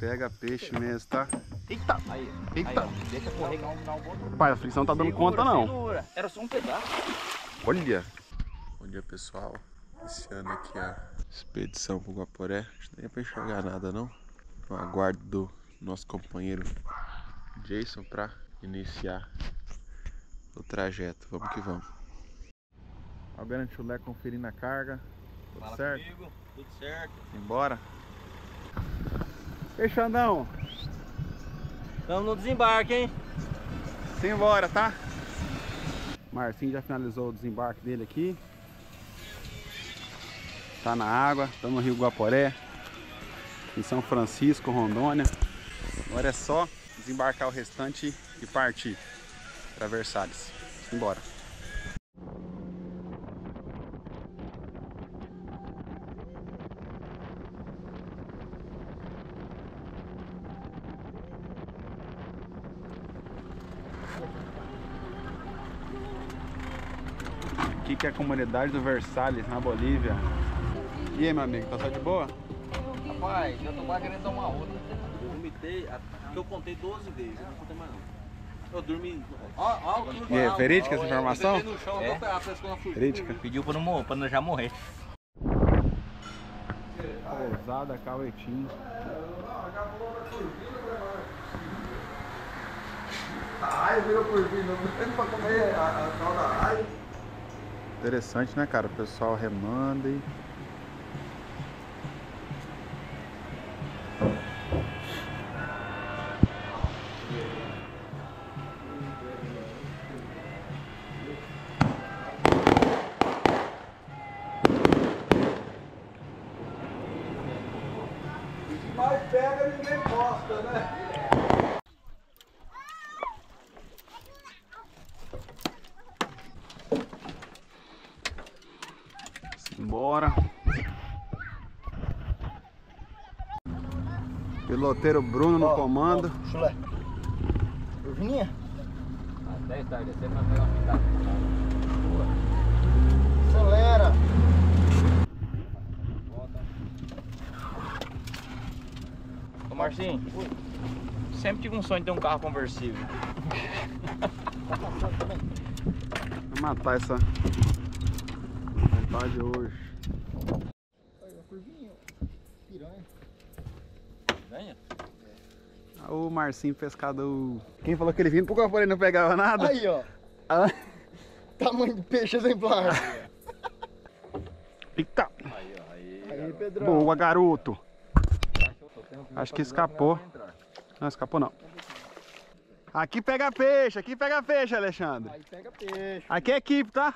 pega peixe mesmo, tá? Eita! Aí, Eita. aí, ó, deixa correr que não, não vou. Pai, a fricção tá dando Segura, conta não. segura. Era só um pedaço. Olha! Bom dia pessoal. Iniciando aqui a expedição pro Guaporé. Acho que nem é pra enxergar nada não. No aguardo do nosso companheiro Jason pra iniciar o trajeto. Vamos que vamos. Alguém chulé conferindo a carga. Tudo Fala certo? comigo, tudo certo. Embora. Ei, Xandão. Estamos no desembarque, hein? Simbora, tá? Marcinho já finalizou o desembarque dele aqui. Tá na água, estamos no Rio Guaporé, em São Francisco, Rondônia. Agora é só desembarcar o restante e partir para Versalhes. Simbora. Que é a comunidade do Versalhes, na Bolívia. E aí, meu amigo, tá só de boa? Rapaz, já tô quase querendo tomar outra. Eu vomitei, a- que eu contei 12 vezes, eu não contei mais não. Eu dormi. Ó, ó, o E aí, verídica essa informação? No chão, É. a pessoa Verídica. Pediu pra não, morrer, pra não já morrer. Pousada Cauetim. Ai, virou por vir, não pra comer a, a tal da ai. Interessante, né, cara? O pessoal remando e. Mas pega ninguém gosta, né? Piloteiro Bruno no comando. Chulé. Urvinha? Até estardecer pra pegar uma picada. Acelera. Ô Marcinho, sempre tive um sonho de ter um carro conversível. Vou matar essa vontade hoje. Olha, curvinha. Venha. Ah, O Marcinho pescador. Quem falou que ele vindo pro Guaporé não pegava nada? Aí, ó. Ah. Tamanho de peixe exemplar. Eita! Aí, ó, aí. Aí, Pedrão. Boa, garoto! Acho que escapou. Não escapou não. Aqui pega peixe, aqui pega peixe, Alexandre. Aí pega peixe. Aqui é equipe, tá?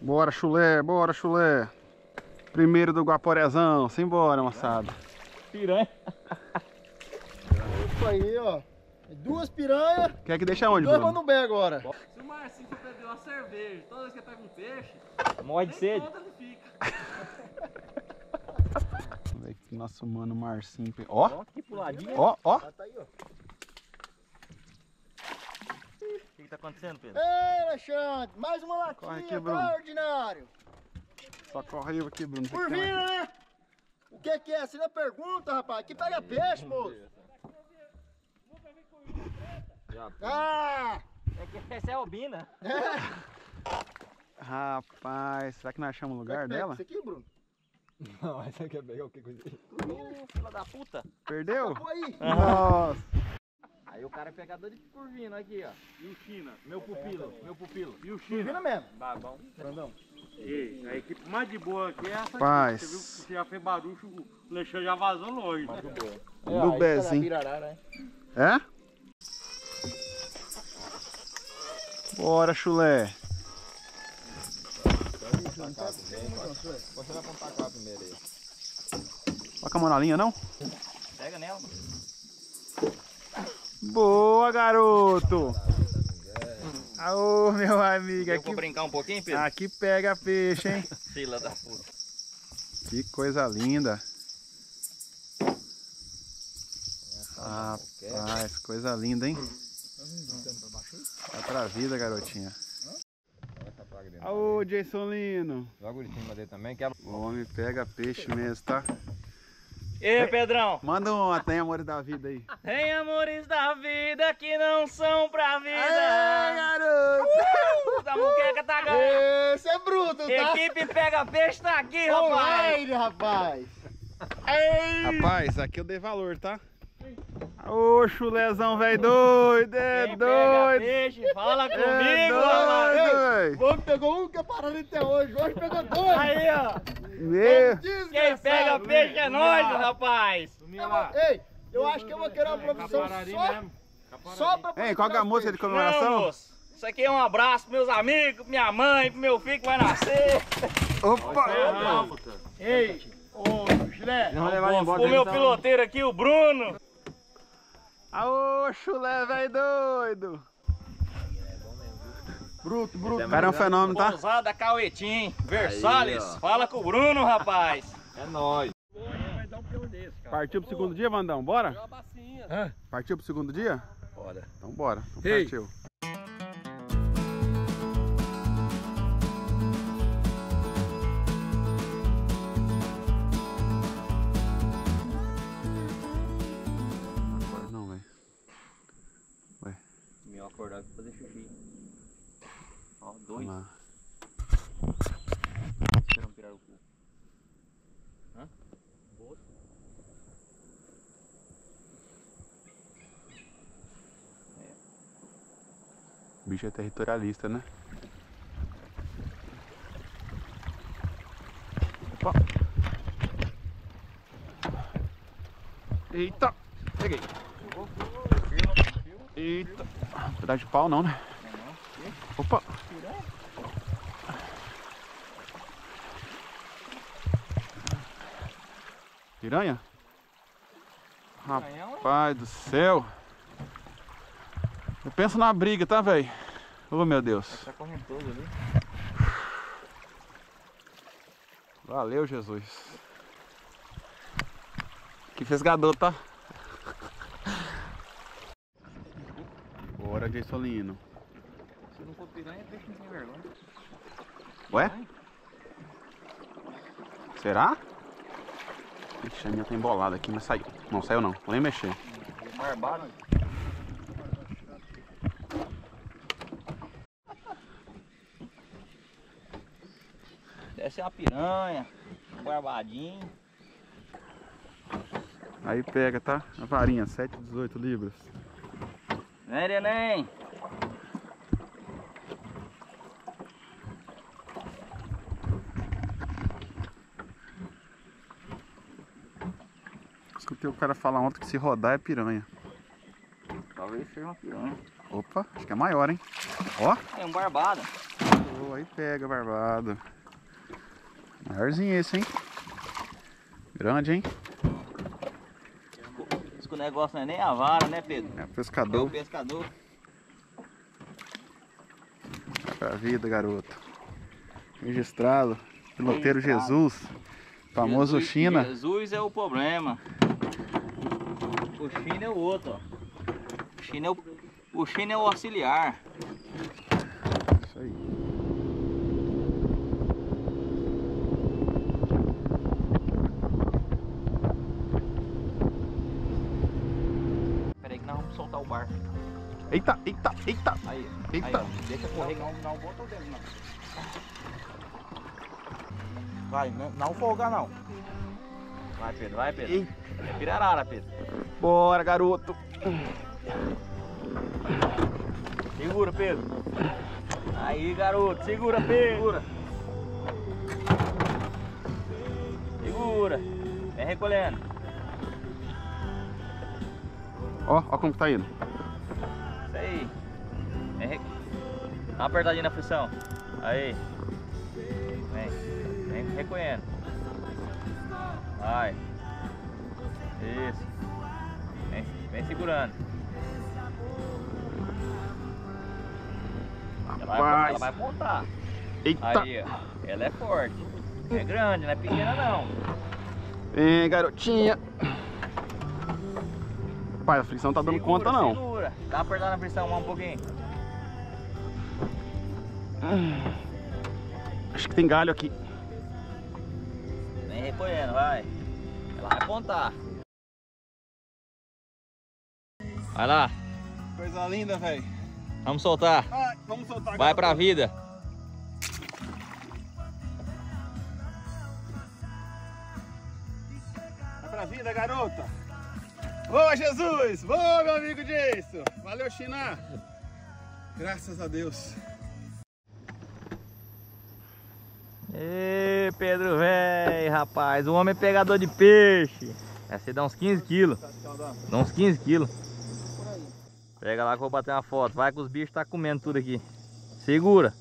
Bora, chulé, bora, chulé. Primeiro do Guaporezão, simbora, moçada. Piranha. Isso aí, ó. Duas piranhas, Quer que deixa onde, dois Bruno? manubé agora. Se o Marcinho for beber uma cerveja, toda vez que ele pega um peixe, Morre de sede. conta ele fica. Vamos ver aqui, nosso mano Marcinho. Ó, Ó, que puladinha. ó, ó. Tá aí, ó. O que, que tá acontecendo, Pedro? Ei, Alexandre, mais uma latinha, Corre aqui, Bruno. extraordinário. Só corre aqui, Bruno. Por vir, né? O que que é? Você não pergunta, rapaz. Aqui pega peixe, moço. Ah! É que essa é a albina. Rapaz, será que nós achamos o lugar dela? Isso aqui, Bruno? Não, mas você quer pegar o que coisa aí? Uh, fila da puta. Perdeu? Nossa. Aí o cara é pegador de curvino aqui, ó. E o China? Meu pupilo, meu pupilo. E o China? Vira mesmo. Tá bom. Brandão. Ei, a equipe mais de boa aqui é essa aqui. Paz. Você viu que você já fez barulho, o Alexandre já vazou longe. Do Bezinho. Pirarara, né? É? Bora, chulé. Você vai contar cá primeiro aí. Com a mão na linha, não? Pega nela. Boa, garoto. Aô, meu amigo. Eu Aqui, vou brincar um pouquinho, Pedro? aqui pega peixe, hein? Fila da puta. Que coisa linda. Rapaz, coisa linda, hein? Vai pra vida, garotinha. Aô, Jason Lino. Joga o em cima dele também, quebra. O homem pega peixe mesmo, tá? E aí, Pedrão? Manda um Tem Amores da Vida aí. Tem amores da vida que não são pra vida. garoto! Uh, a muqueca tá ganhando. Esse é bruto, tá? Equipe Pega Peixe tá aqui, rapaz. Online, rapaz. Rapaz, aqui eu dei valor, tá? Ô, chulézão, velho doido, é Quem pega doido. peixe, fala É comigo, rapaz. doido, velho. O homem pegou um que é parado até hoje. Hoje pegou dois. Aí, ó. Meu. Quem pega peixe é nós, rapaz. Ei, eu acho que eu vou querer uma profissão só, só pra Hein, qual que é a música de comemoração? moço. Isso aqui é um abraço pros meus amigos, pra minha mãe, pro meu filho que vai nascer. Opa! Ei, ô, Chilé. O meu piloteiro aqui, o Bruno. Aô, chulé, velho doido. Bruto, bruto. O cara é um fenômeno, tá? Pousada Cauetim, Versalhes. Fala com o Bruno, rapaz. É nóis. Partiu pro segundo dia, Vandão? Bora? Partiu pro segundo dia? Bora. Então bora. Então Ei. partiu. Não, velho. Meu acordar pra fazer xixi. Vamos lá. O bicho é territorialista, né? Opa. Eita! Peguei. Eita. Pedaço de pau não, né? Opa! Piranha? Rapaz do céu! Eu penso na briga, tá, velho? Ô meu Deus. Tá correndo todo ali. Valeu, Jesus. Que fisgador, tá? Bora, Jassolino. Se não for piranha, não tem vergonha. Ué? Será? Ixi, a minha tá embolada aqui, mas saiu. Não saiu não, vou nem mexer. Barbado. Essa é uma piranha, um barbadinho. Aí pega, tá? A varinha, 7, 18 libras. Vem, neném. Escutei o cara falar ontem que se rodar é piranha. Talvez seja uma piranha. Opa, acho que é maior, hein? Ó, É um barbado. oh, aí pega, barbado. Maiorzinho esse, hein? Grande, hein? Diz que o negócio não é nem a vara, né, Pedro? É É o pescador pescador. pra vida, garoto. Registrado. Piloteiro. Jesus. Famoso Jesus- China. Jesus é o problema. O China é o outro, ó. O China é o, o, China é o auxiliar. Isso aí. Pera aí que nós vamos soltar o barco. Eita, eita, eita. Aí, Eita. aí. Deixa correr, não, não bota o dedo, não. Vai, não, não folga não. Vai, Pedro, vai, Pedro. Ei. É pirarara, Pedro. Bora, garoto. Segura, Pedro. Aí, garoto, segura, Pedro. Segura. Vem recolhendo. Ó, ó como que tá indo. Isso aí. Vem re... Dá uma apertadinha na frição. Aí. Vem. Vem recolhendo. Vai. Isso. Vem, segurando. Ela vai, Rapaz. ela vai montar. Eita. Aí, ó. Ela é forte. É grande, não é pequena não. Vem, garotinha. Pai, a fricção tá dando Segura, conta não. Segura. Dá uma apertada na frição mais um pouquinho. Acho que tem galho aqui. Vem recolhendo, vai. Ela vai apontar. Vai lá, Coisa linda, velho. vamos soltar. Vamos soltar Vai pra vida. Vai pra vida, garota. Boa, Jesus! Boa, meu amigo Jason! Valeu, China! Graças a Deus. Ê, Pedro velho, rapaz, o homem é pegador de peixe. Essa aí dá uns 15 quilos. Dá uns 15 quilos. Pega lá que eu vou bater uma foto. Vai que os bichos tá comendo tudo aqui. Segura.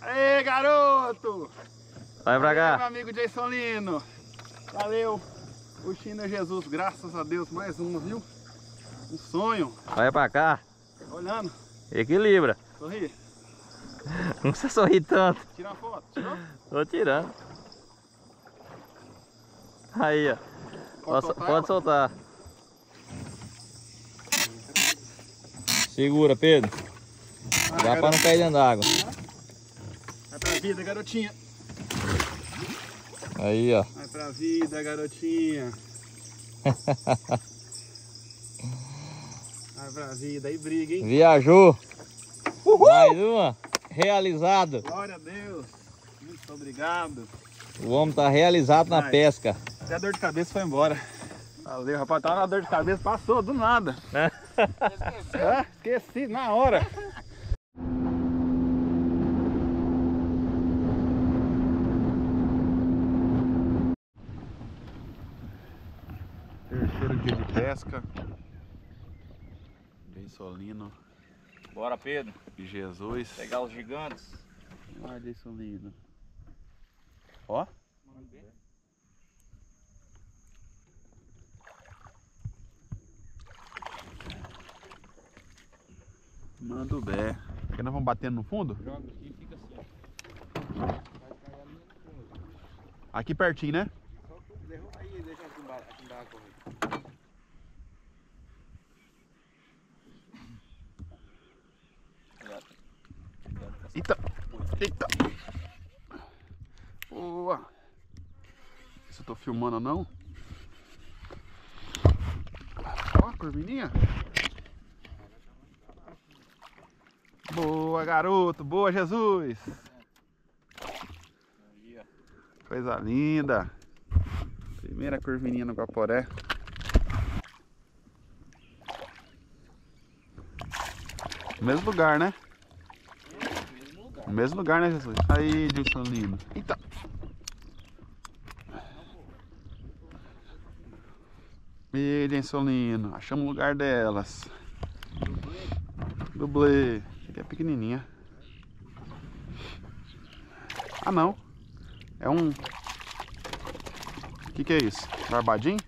Aê, garoto! Vai pra Valeu, meu cá. amigo Jason Lino. Valeu. O China Jesus, graças a Deus, mais uma, viu? Um sonho. Vai pra cá. Olhando. Equilibra. Sorri. Não precisa sorrir tanto. Tira uma foto. Tirou? Tô tirando. Aí, ó. Pode, soltar pode soltar. Segura, Pedro. Ah, Dá pra garoto. não cair dentro d'água. Vai pra vida, garotinha. Aí, ó. Vai pra vida, garotinha. Vai pra vida aí, briga, hein? Viajou. Mais uma. Realizado. Glória a Deus. Muito obrigado. O homem tá realizado na pesca. Até a dor de cabeça foi embora. Valeu, rapaz. Tava na dor de cabeça, passou do nada. É, esqueci na hora. Terceiro dia de pesca. Bem solino. Bora, Pedro. E Jesus. Pegar os gigantes. Olha isso lindo. Ó. Manda o bé. Porque nós vamos batendo no fundo? Joga aqui e fica assim. Aqui pertinho, né? Derruba aí e deixa aqui embaixo, aqui embaixo correr. Eita! Eita! Boa! Se eu tô filmando ou não? Ó, curvininha! Boa, garoto! Boa, Jesus! Coisa linda! Primeira curvininha no Guaporé. Mesmo lugar, né? No mesmo lugar, né, Jesus? Aí, Dilson. Eita! E Dilson lindo. Achamos o lugar delas. Dublê. Essa aqui é pequenininha. Ah, não. É um... O que que é isso? Barbadinho?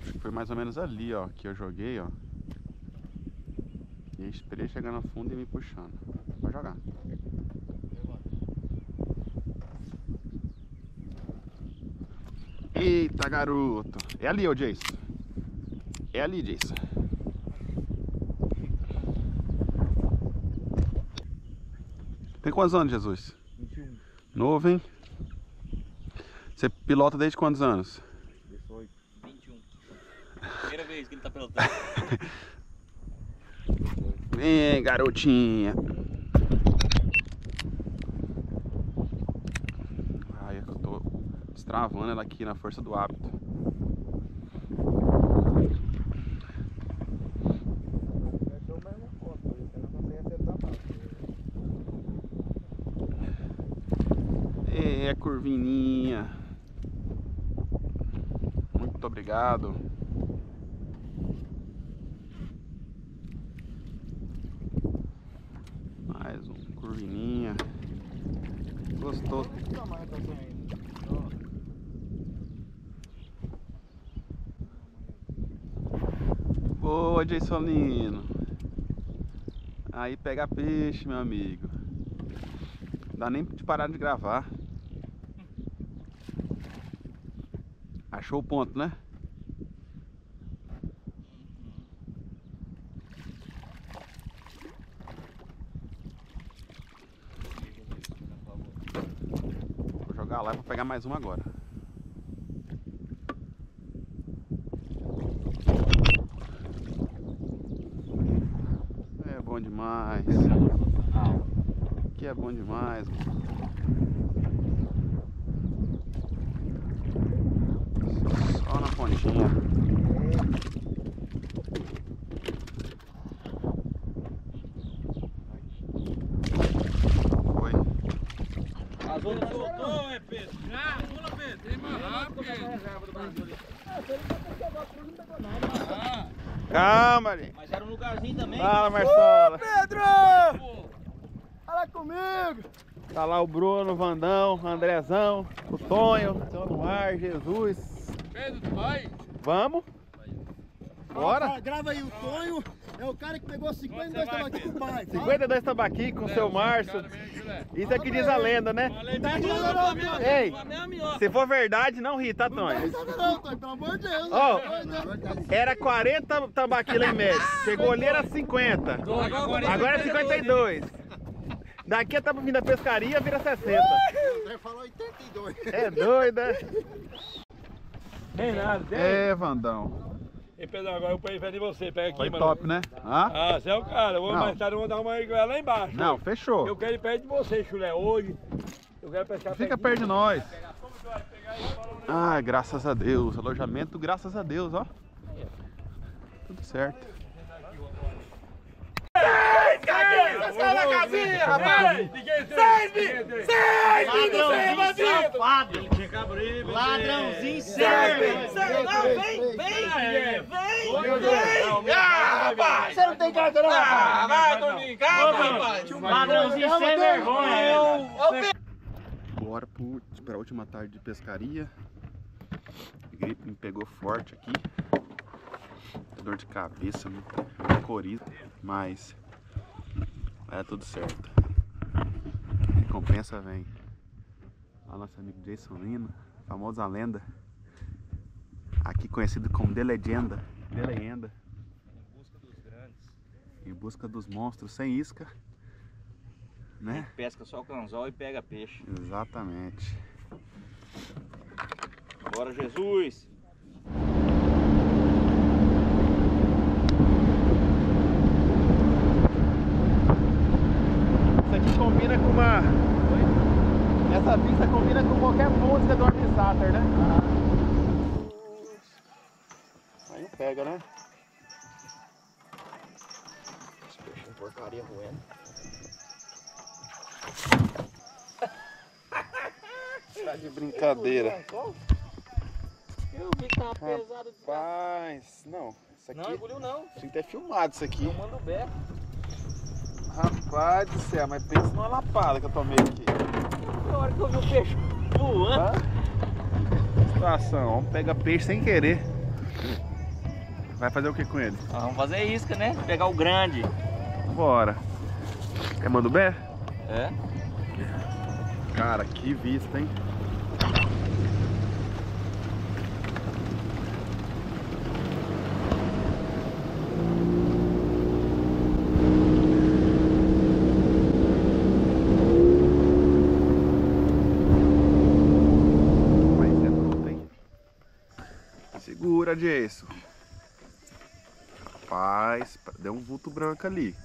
Que foi mais ou menos ali, ó, que eu joguei, ó. E esperei chegar no fundo e me puxando. Vai jogar. Eita, garoto. É ali, ô Jason. É ali, Jason. Tem quantos anos, Jesus? 21, Novo, hein? Você pilota desde quantos anos? 18. 21. Primeira vez que ele tá pelotando. Vem, garotinha. Ai, é que eu tô destravando ela aqui na força do hábito. Fechou o mesmo ponto, por isso que eu não consegue acertar mais. É, curvininha. Obrigado. Mais um curvininha. Gostou? Boa, Jasonino. Aí pega peixe, meu amigo. Não dá nem de parar de gravar. Achou o ponto, né? Vou pegar mais uma agora. É bom demais. Aqui é bom demais. Só na pontinha. Foi. A zona soltou, é Pedro. Já, pula Pedro. Tem mais rápido, Pedro. Calma, ali. Mas era um lugarzinho também. Fala, Marcelo. Pedro! Fala comigo! Tá lá o Bruno, o Vandão, o Andrezão, o Tonho, estão no ar, Jesus. Pedro, tu vai? Vamos? Bora? Fala, Grava aí, o Tonho é o cara que pegou 52 tabaquinhos com o pai. Fala. 52 tambaqui com o seu Márcio. Isso é que diz a lenda, né? Ei, se for verdade, não ri, tá, Tonho? Não, não, Tonho, pelo amor de Deus. Ó, pelo amor de Deus. Era 40 tambaqui lá em média. Chegou ali, era 50. Agora é 52. Daqui até pro fim da pescaria, vira 60. Ele falou 82. É doido, né? Nada, tem. É, Vandão. E Pedro, agora eu pego de você. Pega aqui, Foi mano. top, né? Hã? Ah, você é o cara. Eu vou Não. mais tarde, eu vou dar uma igual lá embaixo. Não, fechou. Eu quero ir perto de você, chulé. Hoje. Eu quero pescar Fica perto de nós. Ai, graças a Deus. Alojamento, graças a Deus, ó. Tudo certo. Sai da casinha, rapaz! Seis mil! Seis mil! Ladrãozinho safado! Ladrãozinho Seis Não, vem! Vem! Vem! Vem! Ah, rapaz! Você não tem carta não, Ah, vai dormir em casa, rapaz! Ladrãozinho sem vergonha. Bora pro, pra última tarde de pescaria. A gripe me pegou forte aqui. Dor de cabeça, coriza, mas é tudo certo. Recompensa vem. Olha nosso amigo Jason Lino, famosa lenda. Aqui conhecido como The Legenda. The Legenda. Em busca dos monstros sem isca. Né? Pesca só com anzol e pega peixe. Exatamente. Bora, Jesus! Isso aqui combina com uma. Essa vista combina com qualquer música do Armin Sater, né? Aí não pega, né? Porcaria ruim. Tá de brincadeira. Eu vi que tava pesado. Rapaz, não. Isso aqui. Não engoliu não. Tinha que ter filmado isso aqui. Eu mando o beco. Rapaz do céu, mas pensa numa lapada que eu tomei aqui. Na hora que eu vi o peixe voando. Hã? Situação, pega peixe sem querer. Vai fazer o que com ele? Nós vamos fazer isca, né? Pegar o grande. Bora. Quer mando bé? É? Cara, que vista, hein? Mas é bruto, hein? Segura, Jason. Rapaz, deu um vulto branco ali.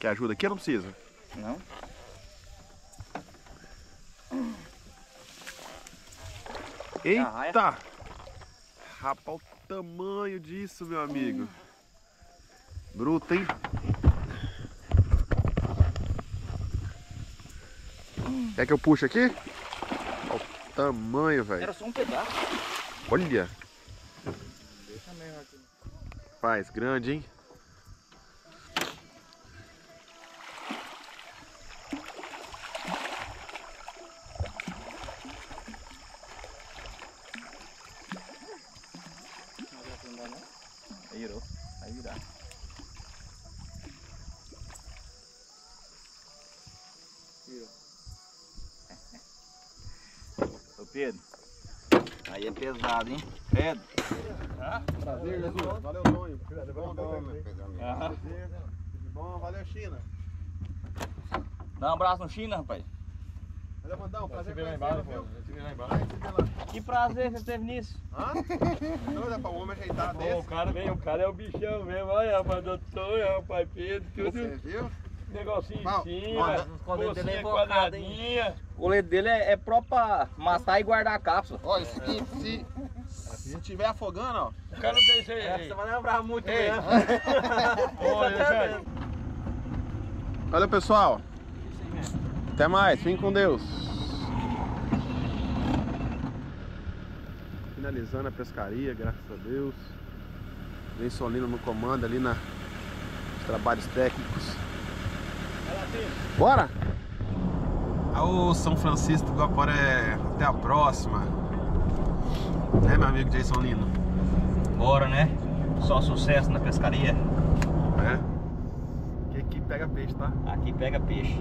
Quer ajuda aqui ou não precisa? Não? Eita! Rapaz, o tamanho disso, meu amigo. Bruto, hein? Quer que eu puxe aqui? Olha o tamanho, velho. Era só um pedaço. Olha! Faz grande, hein? Aí virou. Aí virar. Virou. Ô Pedro. Aí é pesado, hein? Pedro. Prazer, Jesus. Valeu, Tonho. Bom, bom, meu. Prazer. Tudo bom? Valeu, China. Dá um abraço no China, rapaz. Levantão, prazer Você vem lá embaixo, pô. viu? Lá embaixo. Que prazer você teve nisso. Hã? Não, é pra homem ajeitar Pô, o desse. cara vem, o cara é o bichão mesmo. Olha, rapaz, doutor, rapaz, Pedro, tudo. Você viu? Negocinho em cima, olha, os coletes dele é bolsinha invocado, quadradinha. O colete dele é, é próprio pra matar e guardar a cápsula. Olha, é o seguinte, se, se tiver afogando, ó. O cara não tem isso É, aí. você vai lembrar muito Ei. mesmo. Olha, gente. Olha pessoal. Até mais, fiquem com Deus. Finalizando a pescaria, graças a Deus. Vem Solino no comando ali na nos trabalhos técnicos. Bora! Ô São Francisco do Guaporé, até a próxima. É meu amigo Jason Lino. Bora, né? Só sucesso na pescaria. É. Que aqui pega peixe, tá? Aqui pega peixe.